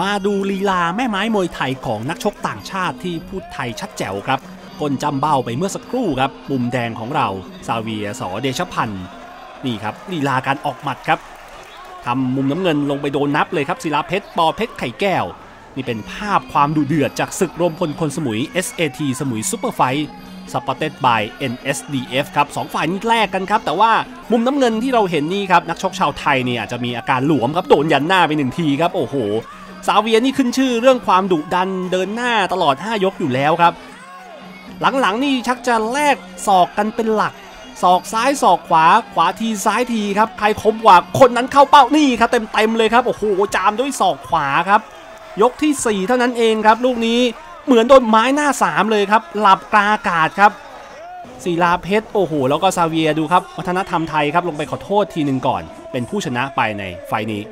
มาดูลีลาแม่ไม้มวยไทยของนักชกต่างชาติที่พูดไทยชัดแจ๋วครับก้นจำเบ้าไปเมื่อสักครู่ครับมุมแดงของเราซาเวียร์ ส.เดชะพันธ์นี่ครับลีลาการออกหมัดครับทำมุมน้ำเงินลงไปโดนนับเลยครับศิลาเพชร ป.เพชรไข่แก้ว นี่เป็นภาพความดุเดือดจากศึกรวมพลคนสมุย SAT สมุย Super Fight supported by NSDF ครับสองฝ่ายนี้แลกกันครับ แต่ว่ามุมน้ำเงินที่เราเห็นนี่ครับ นักชกชาวไทยเนี่ยอาจจะมีอาการหลวมครับ โดนยันหน้าไปหนึ่งทีครับ โอ้โห ซาเวียนี่ขึ้นชื่อเรื่องความดุดันเดินหน้าตลอด 5 ยกอยู่แล้วครับ หลังๆนี่ชักจะแลกศอกกันเป็นหลักศอกซ้ายศอกขวาขวาทีซ้ายทีครับใครคมกว่าคนนั้นเข้าเป้านี่ครับเต็มๆเลยครับโอ้โหจามด้วยศอกขวาครับ ยกที่ 4 เท่านั้นเองครับ ลูกนี้เหมือนโดนไม้หน้า 3 เลยครับ หลับกลาอากาศครับศิลาเพชรโอ้โห แล้วก็ซาเวียดูครับ วัฒนธรรมไทยครับ ลงไปขอโทษทีหนึ่งก่อน เป็นผู้ชนะไปในไฟนี้